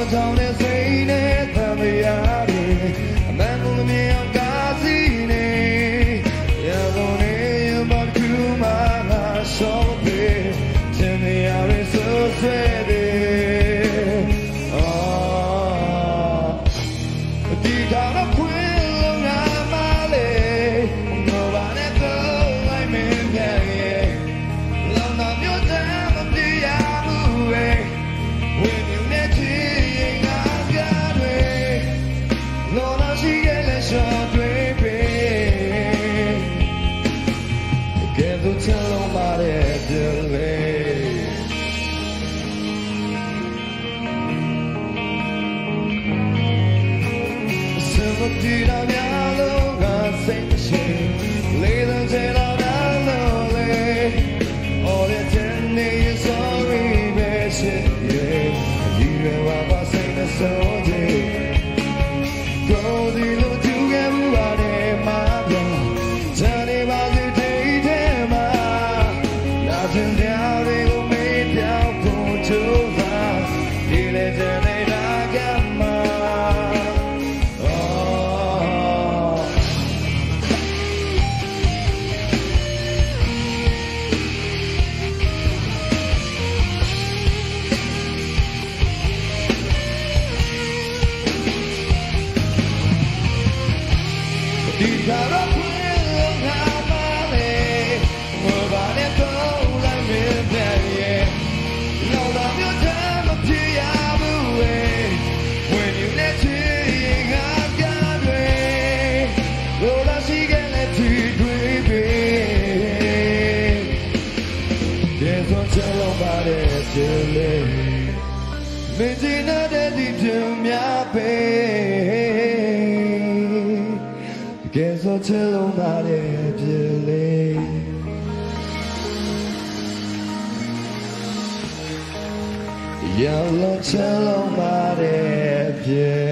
the one down the same နဲ့သံရတွေအမှန်ကိုမမြင်အောင်ကားစီနေရကုန်နေရမကူမလာရှော့ပေးတင်နေရဆိုဆွဲတယ်အာဒီကတော့ခွေးလုံးငါ But did I know I think she Little did I know All the ten days of revenge Yeah, you know I was saying so ရဘူးဝေး When you ရောက်လို့ချစ်လုံးပါတဲ့ဖြစ်